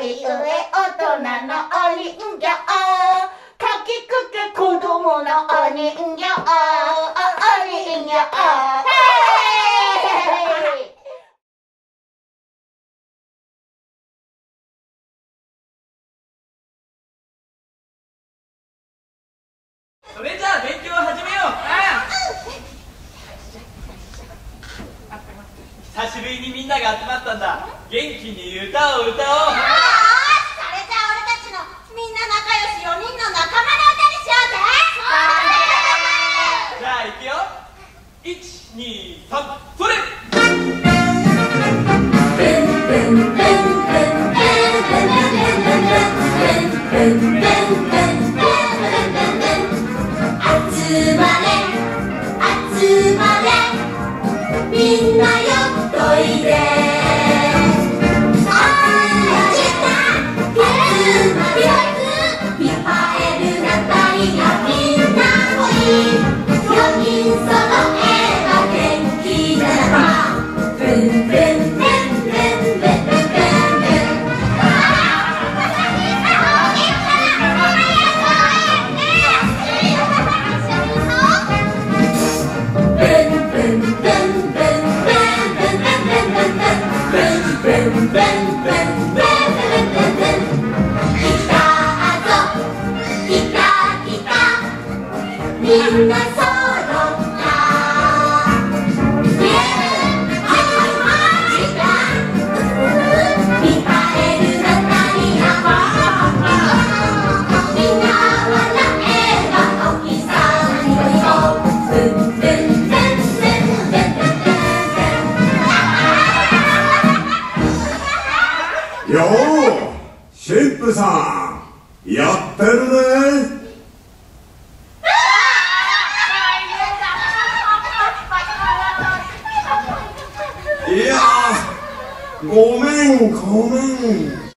い上大人のお人形。かきくけ子供のお人形。お人形それじゃあ勉強を始めよう久しぶりにみんなが集まったんだ元気に歌を歌おうそれじゃあ俺たちのみんな仲良し4人の仲間の歌にしようぜじゃあいくよ。123それ集まれ。集まれ。みんないでみんなさよう神父さんやってるね。いやーごめんごめん。